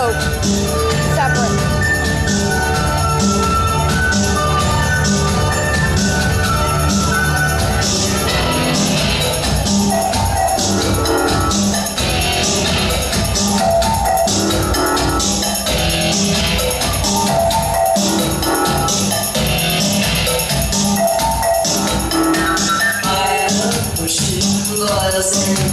Coke separate. Wasn't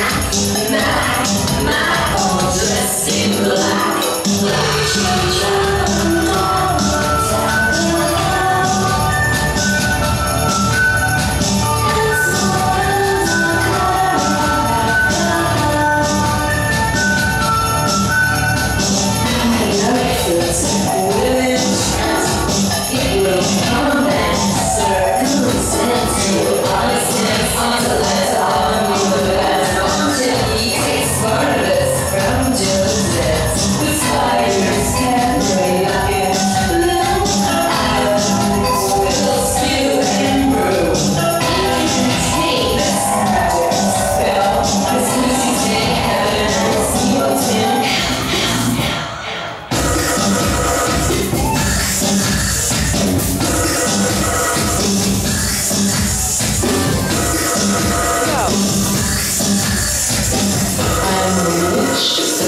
Honestness on the left.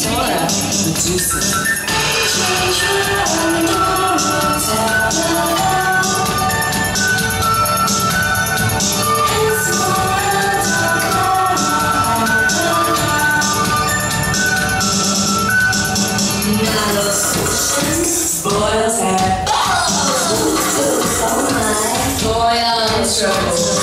Dora, the So.